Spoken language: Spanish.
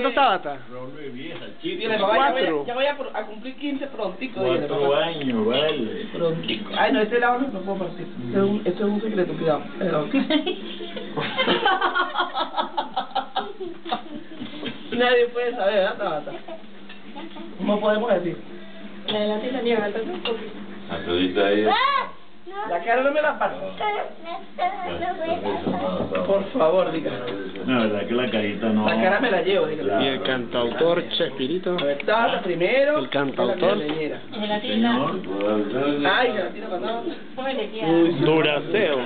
¿Cuántos Tabata? Roble vieja, voy, Cuatro. a- ya voy a, a cumplir 15 prontico. Cuatro años, vale. Prontico. Ay, no, este lado no lo puedo partir. Esto es un, esto es un secreto, cuidado. Pero- Nadie puede saber, ¿verdad, Tabata? ¿Cómo podemos decir? La de la tita niega, ¿verdad? A todita ella. La cara no me la parto. Por favor, diga. La verdad que la carita no. La cara me la llevo, diga. Y el cantautor Chespirito. A ver, Tabata primero. El cantautor. Gelatina. Ay, gelatina pasada. Duraceo.